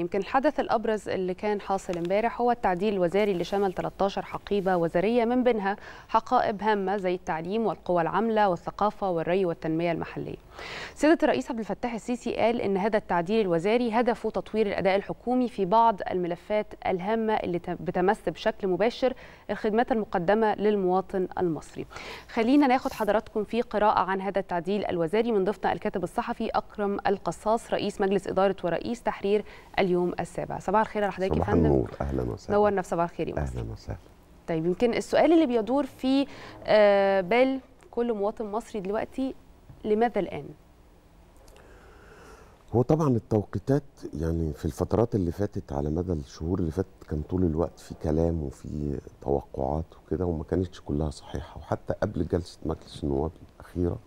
يمكن الحدث الأبرز اللي كان حاصل امبارح هو التعديل الوزاري اللي شمل 13 حقيبة وزارية من بينها حقائب هامة زي التعليم والقوى العاملة والثقافة والري والتنمية المحلية. سيادة الرئيس عبد الفتاح السيسي قال إن هذا التعديل الوزاري هدفه تطوير الأداء الحكومي في بعض الملفات الهامة اللي بتمس بشكل مباشر الخدمات المقدمة للمواطن المصري. خلينا ناخد حضراتكم في قراءة عن هذا التعديل الوزاري من ضيفنا الكاتب الصحفي أكرم القصاص رئيس مجلس إدارة ورئيس تحرير اليوم السابع. صباح الخير على حضرتك يا صباح فندم النور. أهلا وسهلا. نورنا في صباح الخير يا مصر أهلا وسهلا. طيب يمكن السؤال اللي بيدور في آه، بال كل مواطن مصري دلوقتي لماذا الآن؟ هو طبعا التوقيتات يعني في الفترات اللي فاتت على مدى الشهور اللي فاتت كان طول الوقت في كلام وفي توقعات وكده وما كانتش كلها صحيحة. وحتى قبل جلسة مجلس النواب الأخيرة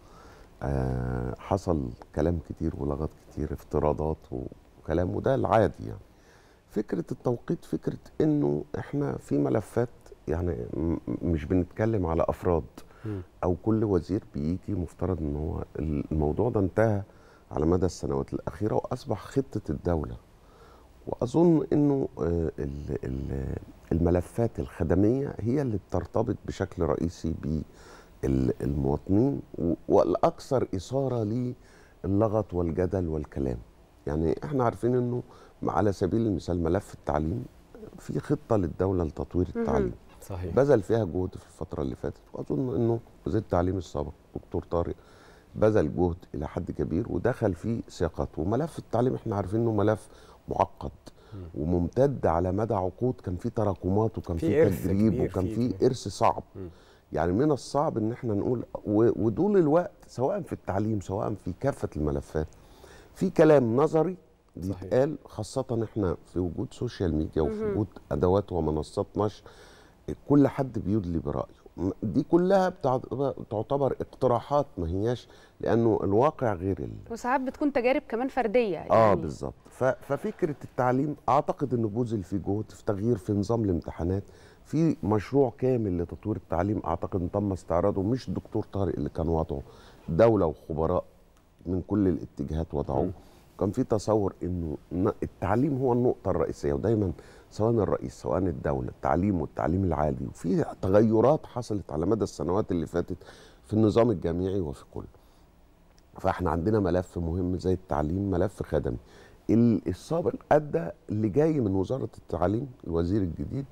آه حصل كلام كتير ولغط كتير افتراضات وكلام وده العادي يعني. فكرة التوقيت فكرة إنه إحنا في ملفات يعني مش بنتكلم على أفراد. أو كل وزير بيجي مفترض إن هو الموضوع ده انتهى على مدى السنوات الأخيرة وأصبح خطة الدولة. وأظن إنه آه، ال- ال- الملفات الخدمية هي اللي بترتبط بشكل رئيسي بالمواطنين والأكثر إثارة للغط والجدل والكلام. يعني إحنا عارفين إنه على سبيل المثال ملف التعليم في خطة للدولة لتطوير التعليم. صحيح. بذل فيها جهد في الفترة اللي فاتت وأظن أنه وزير التعليم السابق دكتور طارق بذل جهد إلى حد كبير ودخل فيه سياقات. وملف التعليم إحنا عارفين أنه ملف معقد وممتد على مدى عقود كان فيه تراكمات وكان في تدريب وكان فيه. فيه إرث صعب. يعني من الصعب إن إحنا نقول و- ودول الوقت سواء في التعليم سواء في كافة الملفات في كلام نظري صحيح. بيتقال خاصة إحنا في وجود social media وفي وجود أدوات ومنصات نشر كل حد بيدلي برأيه. دي كلها بتع- بتعتبر اقتراحات ما هياش لأنه الواقع غير ال... وساعات بتكون تجارب كمان فردية يعني. آه بالظبط. ف- ففكرة التعليم أعتقد إنه بذل في جهد في تغيير في نظام الامتحانات. في مشروع كامل لتطوير التعليم أعتقد ان تم استعراضه مش الدكتور طارق اللي كان وضعه دولة وخبراء. من كل الاتجاهات وضعوه كان في تصور إنه التعليم هو النقطة الرئيسية ودايما سواء الرئيس سواء الدولة التعليم والتعليم العالي وفي تغيرات حصلت على مدى السنوات اللي فاتت في النظام الجامعي وفي كله فإحنا عندنا ملف مهم زي التعليم ملف خدمي. ال- السابق أدى اللي جاي من وزارة التعليم الوزير الجديد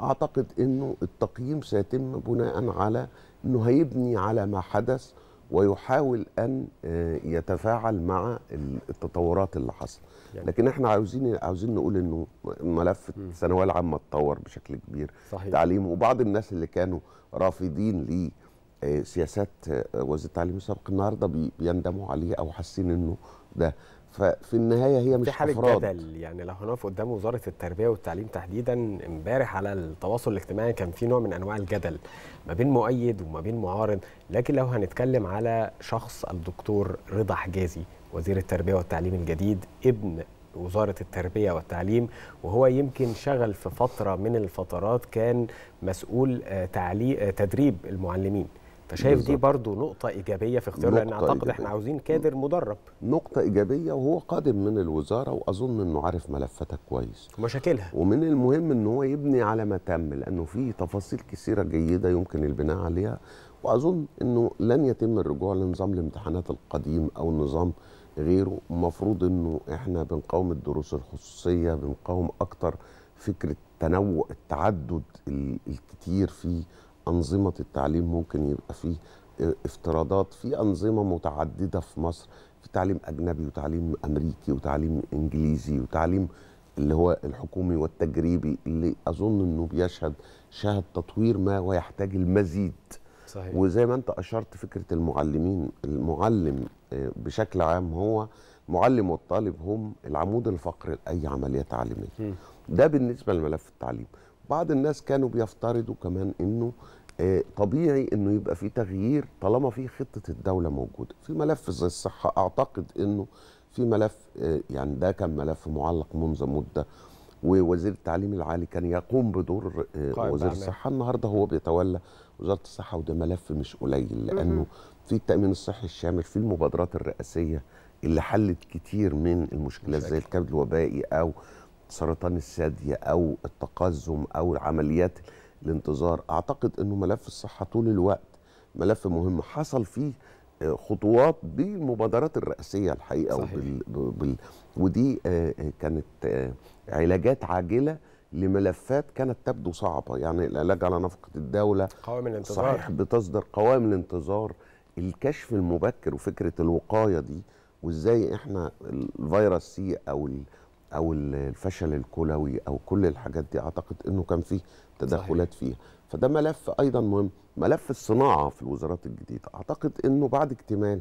أعتقد إنه التقييم سيتم بناء على إنه هيبني على ما حدث ويحاول أن آه، يتفاعل مع ال- التطورات اللي حصلت. يعني- لكن إحنا عاوزين عاوزين نقول إنه ملف الثانوية العامة اتطور بشكل كبير صحيح. تعليم. وبعض الناس اللي كانوا رافضين ل آه، سياسات آه، وزير التعليم السابق النهارده بي- بيندموا عليه أو حاسين إنه ده ففي النهاية هي مش في حالة جدل يعني لو هنقف قدام وزارة التربية والتعليم تحديدا امبارح على التواصل الاجتماعي كان في نوع من أنواع الجدل ما بين مؤيد وما بين معارض. لكن لو هنتكلم على شخص الدكتور رضا حجازي وزير التربية والتعليم الجديد ابن وزارة التربية والتعليم وهو يمكن شغل في فترة من الفترات كان مسؤول آه، تعلي... آه، تدريب المعلمين. فشايف دي بالظبط. برضو نقطة إيجابية في اختيار لأن نقطة أعتقد إيجابية. إحنا عاوزين كادر مدرب. نقطة إيجابية وهو قادم من الوزارة وأظن إنه عارف ملفاتها كويس. ومشاكلها. ومن المهم إن هو يبني على ما تم لأنه في تفاصيل كثيرة جيدة يمكن البناء عليها. وأظن إنه لن يتم الرجوع لنظام الامتحانات القديم أو نظام غيره. المفروض إنه إحنا بنقاوم الدروس الخصوصية بنقاوم أكتر فكرة تنوع التعدد ال- الكتير في أنظمة التعليم ممكن يبقى فيه افتراضات في أنظمة متعددة في مصر في تعليم أجنبي وتعليم أمريكي وتعليم إنجليزي وتعليم اللي هو الحكومي والتجريبي اللي أظن إنه بيشهد شهد تطوير ما ويحتاج المزيد. صحيح. وزي ما أنت أشرت فكرة المعلمين المعلم آه، بشكل عام هو المعلم والطالب هم العمود الفقري لأي عملية تعليمية. ده بالنسبة لملف التعليم. بعض الناس كانوا بيفترضوا كمان إنه آه، طبيعي إنه يبقى في تغيير طالما في خطة الدولة موجودة في ملف زي الصحة أعتقد إنه في ملف آه، يعني ده كان ملف معلق منذ مدة ووزير التعليم العالي كان يقوم بدور آه، وزير. الصحة النهارده هو بيتولى وزارة الصحة وده ملف مش قليل لأنه في التأمين الصحي الشامل في المبادرات الرئاسية اللي حلت كتير من المشكلات زي. الكبد الوبائي أو سرطان الثدي أو التقزم أو عمليات الانتظار. أعتقد إنه ملف الصحة طول الوقت ملف مهم. حصل فيه خطوات بالمبادرات الرئاسيه الحقيقة صحيح. وبال... بال... ودي آه، آه، كانت آه، علاجات عاجلة لملفات كانت تبدو صعبة. يعني العلاج على نفقة الدولة قوائم الانتظار. صحيح بتصدر قوائم الانتظار. الكشف المبكر وفكرة الوقاية دي وإزاي إحنا الفيروس سي أو ال أو ال- الفشل الكلوي أو كل الحاجات دي أعتقد إنه كان فيه تدخلات فيها. فده ملف أيضا مهم. ملف الصناعة في الوزارات الجديدة. أعتقد إنه بعد اكتمال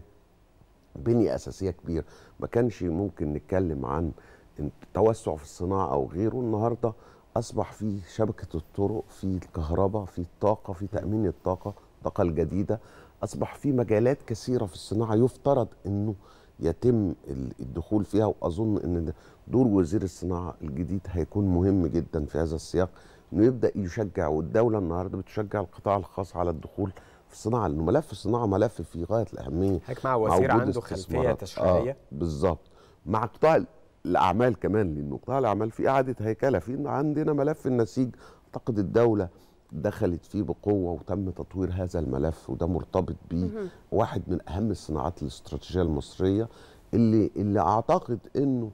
بنية أساسية كبيرة ما كانش ممكن نتكلم عن توسع في الصناعة أو غيره. النهاردة أصبح في شبكة الطرق في الكهرباء في الطاقة في تأمين الطاقة الطاقة الجديدة. أصبح في مجالات كثيرة في الصناعة يفترض أنه يتم ال- الدخول فيها وأظن أن ده دور وزير الصناعة الجديد هيكون مهم جدا في هذا السياق. أنه يبدأ يشجع والدولة النهاردة بتشجع القطاع الخاص على الدخول في الصناعة لأنه ملف الصناعة ملف في غاية الأهمية. حضرتك مع وزير عنده خلفية. تشريعيه آه بالظبط. مع قطاع الأعمال كمان لأنه قطاع الأعمال في إعادة هيكلة. في عندنا ملف النسيج أعتقد الدولة دخلت فيه بقوة وتم تطوير هذا الملف وده مرتبط بيه واحد من أهم الصناعات الاستراتيجية المصرية اللي اللي أعتقد إنه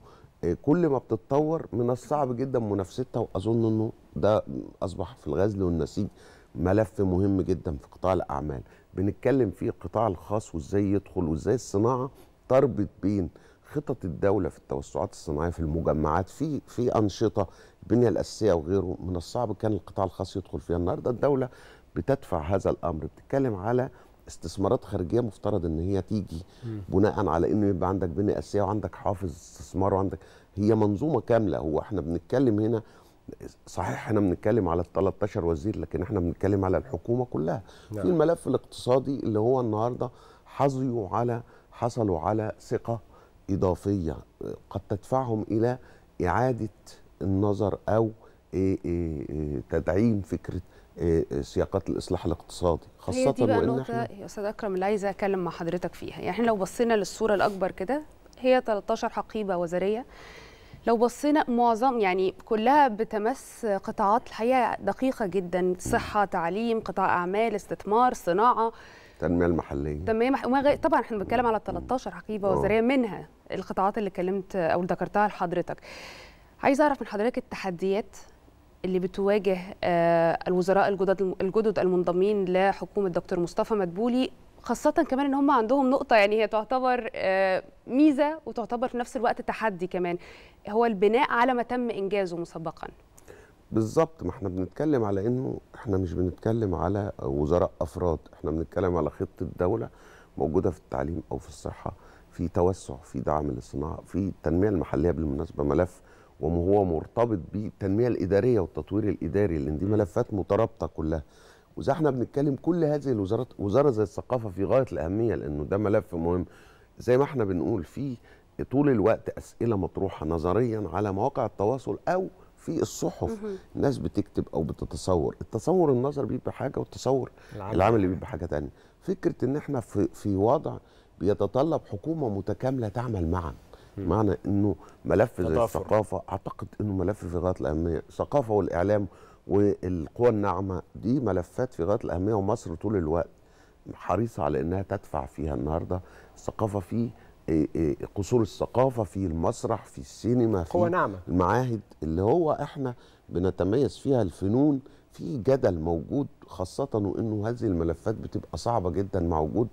كل ما بتتطور من الصعب جدا منافستها وأظن إنه ده أصبح في الغزل والنسيج ملف مهم جدا في قطاع الأعمال. بنتكلم فيه القطاع الخاص وإزاي يدخل وإزاي الصناعة تربط بين خطط الدولة في التوسعات الصناعية في المجمعات في في أنشطة البنيه الأساسية وغيره من الصعب كان القطاع الخاص يدخل فيها. النهارده الدولة بتدفع هذا الأمر بتتكلم على استثمارات خارجية مفترض إن هي تيجي بناء على إنه يبقى عندك بنيه أساسية وعندك حافز استثمار وعندك هي منظومة كاملة. هو إحنا بنتكلم هنا صحيح إحنا بنتكلم على ال 13 وزير لكن إحنا بنتكلم على الحكومة كلها. نعم. في الملف الاقتصادي اللي هو النهارده حظيوا على حصلوا على ثقة إضافية قد تدفعهم إلى إعادة النظر أو إيه إيه إيه تدعيم فكرة سياقات الإصلاح الاقتصادي خاصة هي دي بقى وإن النقطة إحنا يا أستاذ أكرم اللي عايزة أتكلم مع حضرتك فيها. يعني إحنا لو بصينا للصورة الأكبر كده هي 13 حقيبة وزارية. لو بصينا معظم يعني كلها بتمس قطاعات الحقيقة دقيقة جدا صحة تعليم قطاع أعمال استثمار صناعة. التنميه المحلية. تنمية مح... طبعا إحنا بنتكلم على 13 حقيبة آه. وزارية منها. القطاعات اللي اتكلمت اللي ذكرتها لحضرتك. عايزة أعرف من حضرتك التحديات اللي بتواجه آه، الوزراء الجدد الجدد المنضمين لحكومة دكتور مصطفى مدبولي خاصة كمان إن هم عندهم نقطة يعني هي تعتبر آه، ميزة وتعتبر في نفس الوقت تحدي كمان. هو البناء على ما تم إنجازه مسبقا. بالظبط ما إحنا بنتكلم على إنه إحنا مش بنتكلم على وزراء أفراد إحنا بنتكلم على خطة دولة موجودة في التعليم أو في الصحة. في توسع في دعم للصناعه في التنمية المحلية بالمناسبة ملف وهو مرتبط بالتنمية الإدارية والتطوير الإداري لأن دي ملفات مترابطة كلها. وزي إحنا بنتكلم كل هذه الوزارات وزارة زي الثقافة في غاية الأهمية لأنه ده ملف مهم. زي ما إحنا بنقول في طول الوقت أسئلة مطروحة نظريا على مواقع التواصل أو في الصحف. الناس بتكتب أو بتتصور. التصور النظري بيبقى حاجة والتصور العمل. العملي بيبقى حاجة تانية. فكرة إن إحنا في في وضع بيتطلب حكومة متكاملة تعمل معا. معنى إنه ملف زي. الثقافة أعتقد إنه ملف في غاية الأهمية. الثقافة والإعلام والقوى الناعمة دي ملفات في غاية الأهمية ومصر طول الوقت حريصة على إنها تدفع فيها النهارده. الثقافة في إيه إيه قصور الثقافة في المسرح في السينما في قوة ناعمة. المعاهد. اللي هو إحنا بنتميز فيها الفنون في جدل موجود خاصة وانه هذه الملفات بتبقى صعبة جدا مع وجود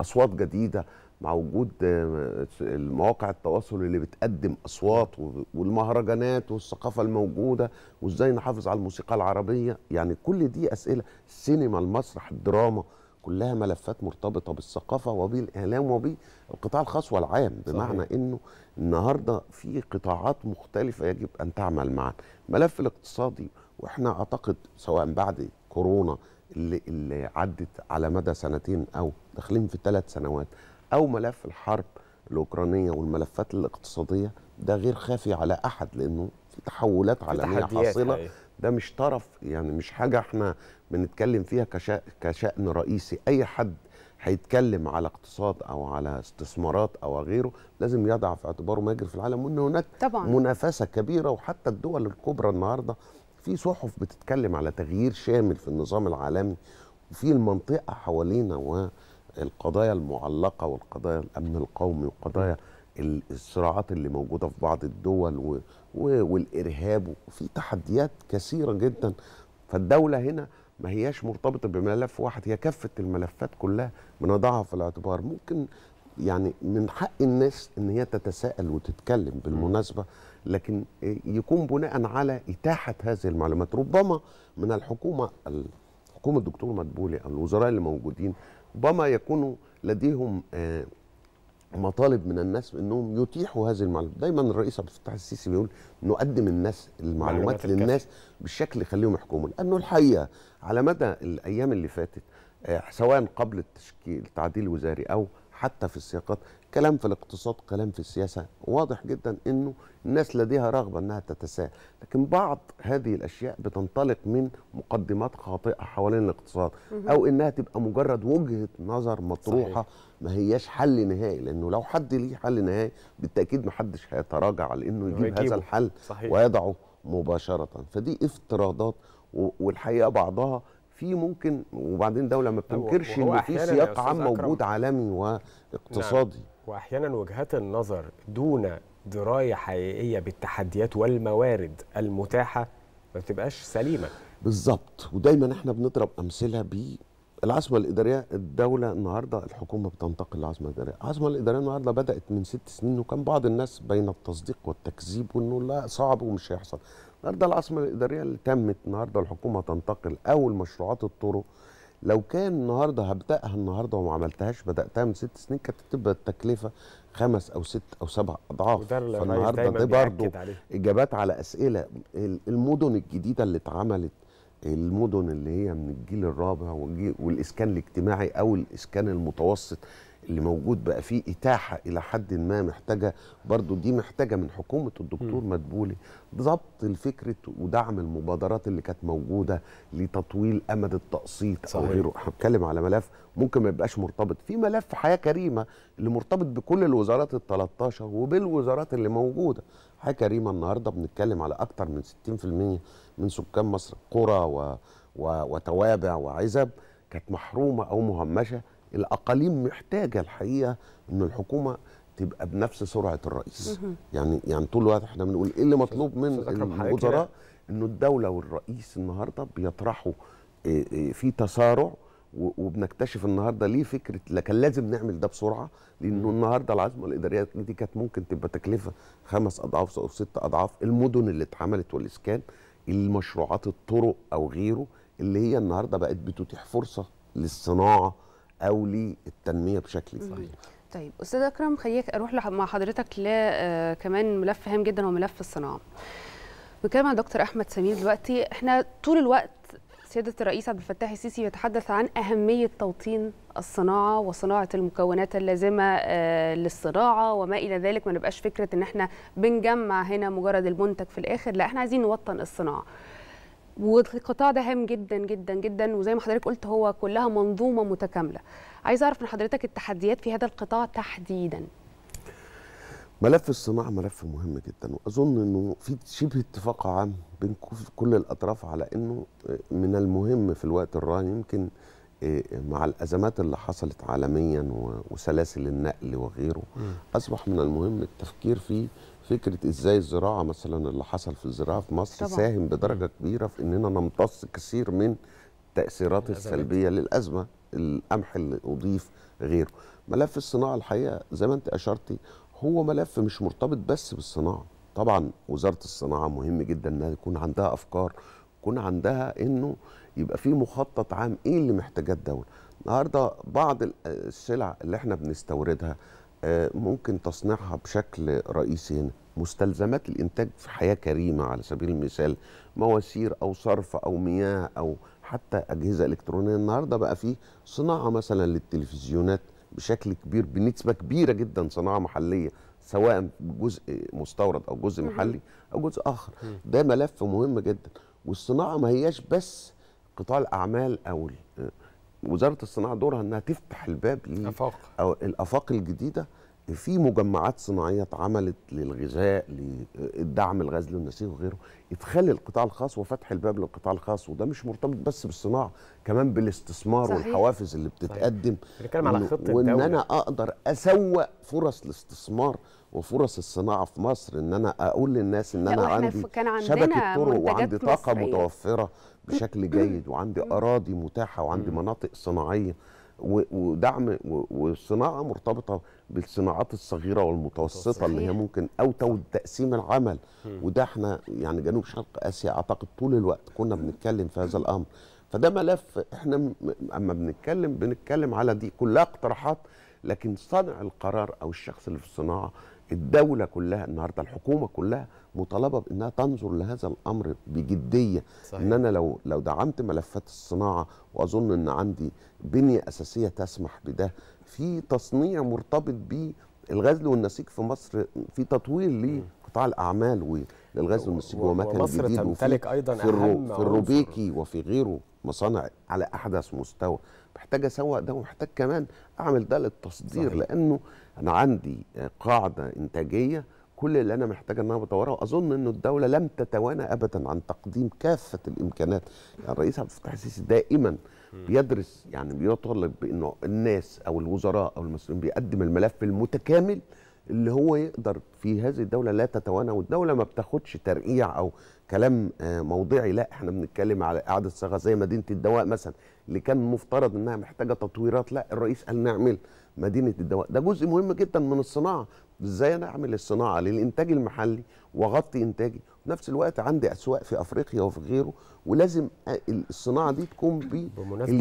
أصوات جديدة مع وجود آه، المواقع التواصل اللي بتقدم أصوات والمهرجانات والثقافة الموجودة وإزاي نحافظ على الموسيقى العربية. يعني كل دي أسئلة. السينما المسرح الدراما كلها ملفات مرتبطة بالثقافة وبالإعلام وبالقطاع الخاص والعام. بمعنى صحيح. إنه النهارده في قطاعات مختلفة يجب أن تعمل معا. الملف الاقتصادي وإحنا أعتقد سواء بعد كورونا اللي, اللي عدت على مدى سنتين أو داخلين في ثلاث سنوات أو ملف الحرب الأوكرانية والملفات الاقتصادية ده غير خافي على أحد لأنه في تحولات عالمية حاصلة. حقيقية. ده مش طرف يعني مش حاجة إحنا بنتكلم فيها كشأ كشأن رئيسي. أي حد هيتكلم على اقتصاد أو على استثمارات أو غيره لازم يضع في اعتباره ما يجري في العالم وإن هناك طبعا. منافسة كبيرة وحتى الدول الكبرى النهارده في صحف بتتكلم على تغيير شامل في النظام العالمي وفي المنطقة حوالينا والقضايا المعلقة والقضايا الأمن القومي وقضايا ال- الصراعات اللي موجودة في بعض الدول و- و- والإرهاب وفي تحديات كثيرة جدا. فالدولة هنا ما هياش مرتبطة بملف واحد هي كافة الملفات كلها بنضعها في الاعتبار. ممكن يعني من حق الناس إن هي تتساءل وتتكلم بالمناسبة لكن يكون بناء على إتاحة هذه المعلومات. ربما من الحكومة حكومة الدكتور مدبولي أو الوزراء اللي موجودين ربما يكونوا لديهم آه، مطالب من الناس إنهم يتيحوا هذه المعلومات. دايما الرئيس عبد الفتاح السيسي بيقول نقدم الناس المعلومات. للناس بالشكل اللي يخليهم يحكموا. لأنه الحقيقة على مدى الأيام اللي فاتت آه، سواء قبل التشكيل التعديل الوزاري أو حتى في السياقات كلام في الاقتصاد كلام في السياسة واضح جدا إنه الناس لديها رغبة إنها تتساءل لكن بعض هذه الأشياء بتنطلق من مقدمات خاطئة حوالين الاقتصاد أو إنها تبقى مجرد وجهة نظر مطروحة صحيح. ما هياش حل نهائي لأنه لو حد ليه حل نهائي بالتأكيد ما حدش هيتراجع على إنه يجيب هذا يجيبه. الحل صحيح. ويضعه مباشرة فدي افتراضات و- والحقيقة بعضها في ممكن وبعدين دولة ما بتنكرش إن في سياق عام موجود عالمي واقتصادي. واحيانا وجهات النظر دون دراية حقيقية بالتحديات والموارد المتاحة ما بتبقاش سليمة. بالظبط. ودايما إحنا بنضرب أمثلة ب العاصمة الإدارية الدولة النهارده الحكومة بتنتقل للعاصمة الإدارية، العاصمة الإدارية النهارده بدأت من ست سنين وكان بعض الناس بين التصديق والتكذيب وإنه لا صعب ومش هيحصل. النهارده العاصمة الإدارية اللي تمت النهارده الحكومة تنتقل أول مشروعات الطرق. لو كان النهارده هبدأها النهارده وما عملتهاش بدأتها من ست سنين كانت تبقى التكلفة خمس أو ست أو سبع أضعاف. فالنهارده ده برضه إجابات على أسئلة. ال- المدن الجديدة اللي اتعملت المدن اللي هي من الجيل الرابع والإسكان الاجتماعي أو الإسكان المتوسط اللي موجود بقى فيه إتاحة إلى حد ما محتاجة برضو دي محتاجة من حكومة الدكتور مدبولي. ضبط الفكرة ودعم المبادرات اللي كانت موجودة لتطويل أمد التقسيط صحيح. غيره. بنتكلم على ملف ممكن ما يبقاش مرتبط. في ملف حياة كريمة اللي مرتبط بكل الوزارات ال 13 وبالوزارات اللي موجودة. حياة كريمة النهارده بنتكلم على أكتر من 60% من سكان مصر قرى و... و... وتوابع وعزب كانت محرومة أو مهمشة الأقاليم محتاجة الحقيقة إن الحكومة تبقى بنفس سرعة الرئيس. يعني يعني طول الوقت إحنا بنقول إيه اللي مطلوب من الوزراء؟ إنه الدولة والرئيس النهارده بيطرحوا إيه إيه في تسارع وبنكتشف النهارده ليه فكرة لا كان لازم نعمل ده بسرعة لأنه النهارده العاصمه الإدارية دي كانت ممكن تبقى تكلفة خمس أضعاف أو ست أضعاف المدن اللي اتعملت والإسكان المشروعات الطرق أو غيره اللي هي النهارده بقت بتتيح فرصة للصناعة أو للتنمية بشكل كبير. طيب أستاذ أكرم خليك أروح مع حضرتك ل آه، كمان ملف هام جدا هو ملف الصناعة. بنتكلم عن دكتور أحمد سمير دلوقتي. إحنا طول الوقت سيادة الرئيس عبد الفتاح السيسي يتحدث عن أهمية توطين الصناعة وصناعة المكونات اللازمة آه، للصناعة وما إلى ذلك. ما نبقاش فكرة إن إحنا بنجمع هنا مجرد المنتج في الآخر. لا إحنا عايزين نوطن الصناعة. والقطاع ده هام جدا جدا جدا وزي ما حضرتك قلت هو كلها منظومة متكاملة. عايزه أعرف من حضرتك التحديات في هذا القطاع تحديدا. ملف الصناعة ملف مهم جدا وأظن أنه في شبه اتفاق عام بين كل- الأطراف على أنه من المهم في الوقت الراهن يمكن مع الأزمات اللي حصلت عالميا وسلاسل النقل وغيره أصبح من المهم التفكير في فكرة إزاي الزراعة مثلا اللي حصل في الزراعة في مصر طبعاً. ساهم بدرجة كبيرة في أننا نمتص كثير من التأثيرات الأزمات. السلبية للأزمة القمح اللي أضيف غيره ملف الصناعة الحقيقة زي ما أنت أشرتي هو ملف مش مرتبط بس بالصناعة طبعا وزارة الصناعة مهم جدا إنها يكون عندها أفكار يكون عندها إنه يبقى في مخطط عام إيه اللي محتاجاه الدولة النهارده بعض ال- السلع اللي إحنا بنستوردها ممكن تصنيعها بشكل رئيسي هنا مستلزمات الإنتاج في حياة كريمة على سبيل المثال مواسير أو صرف أو مياه أو حتى أجهزة إلكترونية. النهارده بقى في صناعة مثلا للتلفزيونات بشكل كبير بنسبة كبيرة جدا صناعة محلية سواء جزء مستورد أو جزء محلي أو جزء آخر. ده ملف مهم جدا. والصناعة ما هياش بس قطاع الأعمال أو وزارة الصناعة دورها إنها تفتح الباب ل افاق أو الأفاق الجديدة. في مجمعات صناعية اتعملت للغذاء للدعم الغزل والنسيج وغيره. إدخال القطاع الخاص وفتح الباب للقطاع الخاص وده مش مرتبط بس بالصناعة كمان بالاستثمار صحيح. والحوافز اللي بتتقدم. بنتكلم على وإن- خطة وإن أنا أقدر أسوق فرص الاستثمار وفرص الصناعة في مصر إن أنا أقول للناس إن أنا عندي في- كان عندنا شبكة طرق وعندي طاقة مصرية. متوفرة بشكل جيد وعندي أراضي متاحة وعندي مناطق صناعية ودعم والصناعة مرتبطة بالصناعات الصغيرة والمتوسطة اللي هي. ممكن أو تقسيم العمل. وده إحنا يعني جنوب شرق آسيا أعتقد طول الوقت كنا بنتكلم في هذا الأمر. فده ملف إحنا أما بنتكلم بنتكلم على دي كلها اقتراحات لكن صانع القرار أو الشخص اللي في الصناعة الدولة كلها النهارده الحكومة كلها مطالبة بإنها تنظر لهذا الأمر بجدية صحيح. إن أنا لو لو دعمت ملفات الصناعة وأظن إن عندي بنية أساسية تسمح بده في تصنيع مرتبط بالغزل والنسيج في مصر في تطوير لقطاع الأعمال وللغزل والنسيج و- ومكان ومصر جديد وفي- تمتلك أيضاً في, الرو في. الروبيكي وفي غيره مصانع على أحدث مستوى محتاج اسوق ده ومحتاج كمان أعمل ده للتصدير صحيح. لأنه أنا عندي قاعدة إنتاجية كل اللي أنا محتاج إن أنا بطورها واظن إنه الدولة لم تتوانى ابدا عن تقديم كافة الإمكانات يعني الرئيس عبد الفتاح السيسي دائما بيدرس يعني بيطالب بإنه الناس أو الوزراء أو المسؤولين بيقدم الملف المتكامل اللي هو يقدر في هذه الدولة لا تتوانى والدولة ما بتاخدش ترقيع أو كلام آه، موضعي لا إحنا بنتكلم على اعاده صياغه زي مدينة الدواء مثلا اللي كان مفترض إنها محتاجة تطويرات لا الرئيس قال نعمل مدينة الدواء. ده جزء مهم جدا من الصناعة. إزاي أنا أعمل الصناعة؟ للإنتاج المحلي وأغطي إنتاجي. في نفس الوقت عندي أسواق في أفريقيا وفي غيره ولازم أ- الصناعة دي تكون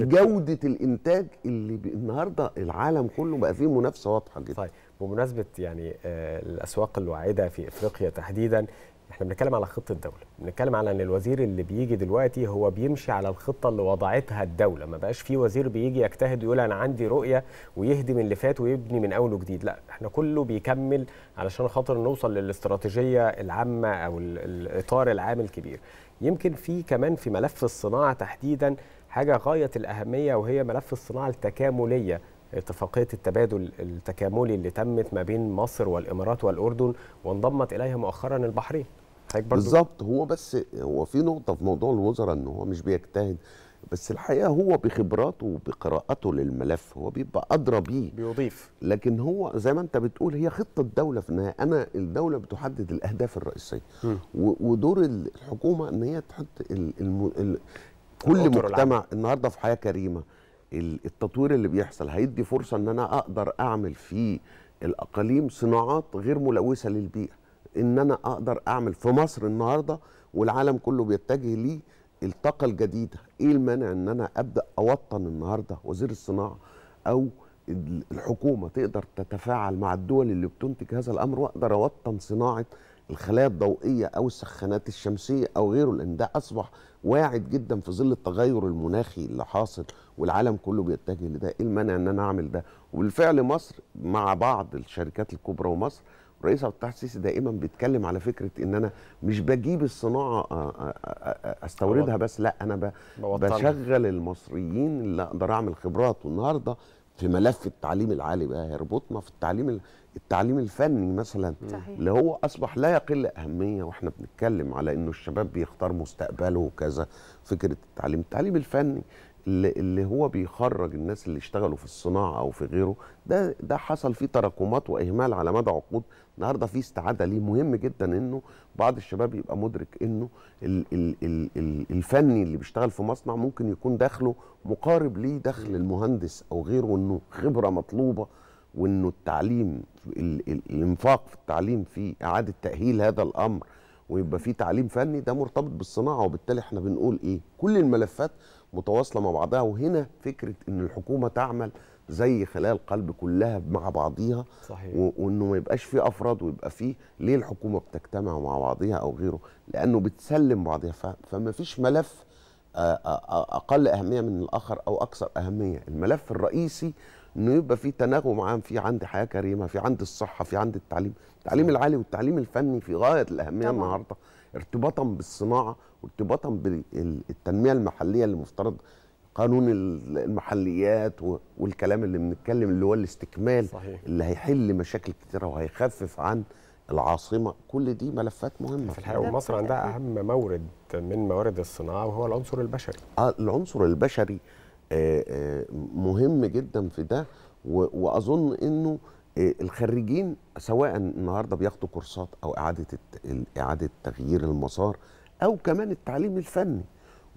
بجوده الإنتاج اللي النهارده العالم كله بقى فيه منافسة واضحة جدا. طيب بمناسبه يعني آه، الأسواق الواعدة في إفريقيا تحديدا إحنا بنتكلم على خطة الدولة بنتكلم على إن الوزير اللي بيجي دلوقتي هو بيمشي على الخطة اللي وضعتها الدولة. ما بقاش في وزير بيجي يجتهد ويقول أنا عندي رؤية ويهدم اللي فات ويبني من أول وجديد. لا إحنا كله بيكمل علشان خاطر نوصل للاستراتيجية العامة أو ال- الإطار العام الكبير. يمكن في كمان في ملف الصناعة تحديدا حاجة غاية الأهمية وهي ملف الصناعة التكاملية. اتفاقية التبادل التكاملي اللي تمت ما بين مصر والإمارات والأردن وانضمت إليها مؤخرا البحرين. بالظبط. هو بس هو في نقطة في موضوع الوزراء إن هو مش بيجتهد بس الحقيقة هو بخبراته وبقراءته للملف هو بيبقى أدرى بيه. بيضيف. لكن هو زي ما أنت بتقول هي خطة الدولة في النهاية. أنا الدولة بتحدد الأهداف الرئيسية. ودور الحكومة إن هي تحط ال ال كل مجتمع النهارده في حياة كريمة. التطوير اللي بيحصل هيدي فرصة إن أنا أقدر أعمل في الأقاليم صناعات غير ملوثة للبيئة. إن أنا أقدر أعمل في مصر النهارده والعالم كله بيتجه ليه الطاقة الجديدة. إيه المانع إن أنا أبدأ أوطن النهارده وزير الصناعة أو ال- الحكومة تقدر تتفاعل مع الدول اللي بتنتج هذا الأمر وأقدر أوطن صناعة الخلايا الضوئية أو السخانات الشمسية أو غيره لأن ده أصبح واعد جدا في ظل التغير المناخي اللي حاصل والعالم كله بيتجه لده. إيه المانع إن أنا أعمل ده؟ وبالفعل مصر مع بعض الشركات الكبرى ومصر الرئيس عبد الفتاح السيسي دائما بيتكلم على فكرة إن أنا مش بجيب الصناعة آه، آه، آه، أستوردها بس لأ أنا. بشغل المصريين اللي أقدر أعمل خبرات. والنهاردة في ملف التعليم العالي بقى يربطنا في التعليم ال- التعليم الفني مثلا صحيح. اللي هو أصبح لا يقل أهمية وإحنا بنتكلم على إنه الشباب بيختار مستقبله وكذا فكرة التعليم التعليم الفني اللي, هو بيخرج الناس اللي اشتغلوا في الصناعة أو في غيره ده ده حصل فيه تراكمات وإهمال على مدى عقود. النهارده في استعادة ليه مهم جدا إنه بعض الشباب يبقى مدرك إنه ال ال ال ال الفني اللي بيشتغل في مصنع ممكن يكون دخله مقارب ليه دخل المهندس أو غيره وإنه خبرة مطلوبة وإنه التعليم ال ال الإنفاق في التعليم في إعادة تأهيل هذا الأمر ويبقى في تعليم فني ده مرتبط بالصناعة وبالتالي إحنا بنقول إيه؟ كل الملفات متواصلة مع بعضها وهنا فكرة إن الحكومة تعمل زي خلايا القلب كلها مع بعضيها صحيح. وإنه ما يبقاش في أفراد ويبقى في ليه الحكومة بتجتمع مع بعضيها أو غيره؟ لأنه بتسلم بعضيها فما فيش ملف أقل أهمية من الآخر أو أكثر أهمية. الملف الرئيسي إنه يبقى في تناغم عام في عندي حياة كريمة في عندي الصحة في عندي التعليم. التعليم العالي والتعليم الفني في غاية الأهمية طبعاً. النهارده. ارتباطا بالصناعة وارتباطا بالتنميه المحلية اللي مفترض قانون ال- المحليات والكلام اللي بنتكلم اللي هو الاستكمال صحيح. اللي هيحل مشاكل كتيرة وهيخفف عن العاصمة. كل دي ملفات مهمة في الحقيقة مصر عندها أهم مورد من موارد الصناعة وهو العنصر البشري. آه، العنصر البشري آه، آه، مهم جدا في ده وأظن إنه الخريجين سواء النهارده بياخدوا كورسات أو إعادة إعادة تغيير المسار أو كمان التعليم الفني.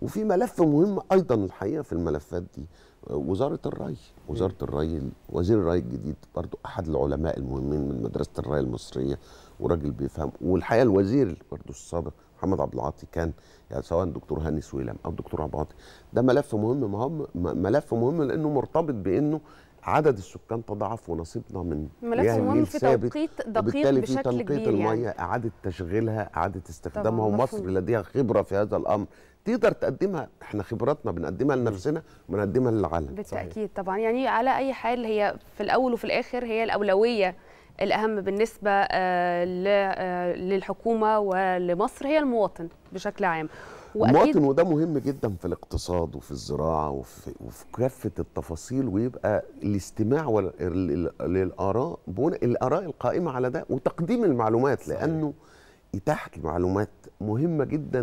وفي ملف مهم أيضا الحقيقة في الملفات دي آه، وزارة الري. وزارة الري وزير الري الجديد برضو أحد العلماء المهمين من مدرسة الري المصرية وراجل بيفهم. والحقيقة الوزير برضو السابق محمد عبد العاطي كان يعني سواء دكتور هاني سويلم أو دكتور عبد العاطي. ده ملف مهم مهم ملف مهم لأنه مرتبط بأنه عدد السكان تضاعف ونصيبنا من مياه مهم النيل في ثابت، توقيت دقيق وبالتالي في بشكل تنقية كبير المية يعني. إعادة تشغيلها إعادة استخدامها ومصر. لديها خبرة في هذا الأمر تقدر تقدمها إحنا خبراتنا بنقدمها لنفسنا وبنقدمها للعالم بالتأكيد طبعا يعني على أي حال هي في الأول وفي الآخر هي الأولوية الأهم بالنسبة آه، ل- آه، للحكومة ولمصر هي المواطن بشكل عام المواطن وده مهم جدا في الاقتصاد وفي الزراعة وفي, وفي كافة التفاصيل ويبقى الاستماع وال- لل- للآراء بناء الآراء القائمة على ده وتقديم المعلومات صحيح. إتاحة المعلومات مهمة جدا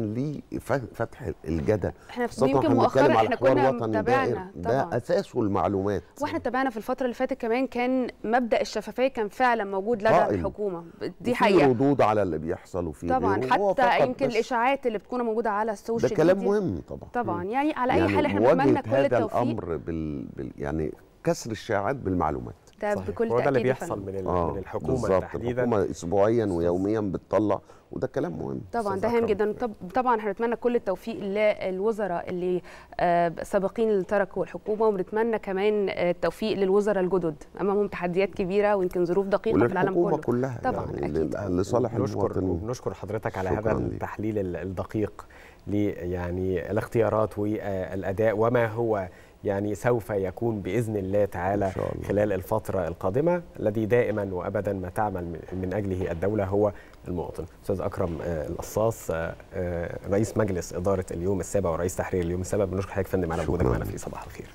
لفتح الجدل. إحنا خاصة يمكن مؤخرا إحنا كنا تابعنا ده طبعا. أساسه المعلومات. وإحنا تابعنا في الفترة اللي فاتت كمان كان مبدأ الشفافية كان فعلا موجود لدى قائم. الحكومة. دي حقيقة. ردود على اللي بيحصل وفي طبعا حتى يمكن الإشاعات اللي بتكون موجودة على ده ال social كلام ميديا. مهم طبعا. طبعا يعني على أي يعني حال إحنا بنتمنى كل هذا التوفيق. الأمر بال... بال... يعني كسر الشائعات بالمعلومات. ده صحيح. بكل هو ده اللي تأكيد بيحصل فندم. من, آه، من الحكومة بالظبط. تحديدا الحكومة اسبوعيا ويوميا بتطلع وده كلام مهم طبعا ده هام. جدا طب طبعا هنتمنى كل التوفيق للوزراء اللي آه، سابقين اللي تركوا الحكومة وبنتمنى كمان آه، التوفيق للوزراء الجدد أمامهم تحديات كبيرة ويمكن ظروف دقيقة في العالم كله كلها طبعاً، يعني أكيد. لصالح المواطنين وبنشكر حضرتك على هذا. التحليل ال- الدقيق ل يعني الاختيارات والأداء وما هو يعني سوف يكون بإذن الله تعالى إن شاء الله. خلال الفترة القادمة الذي دائما وابدا ما تعمل من- أجله الدولة هو المواطن أستاذ أكرم آه، القصاص آه، آه، رئيس مجلس إدارة اليوم السابع ورئيس تحرير اليوم السابع بنشكر حضرتك فندم على وجودك. معنا في صباح الخير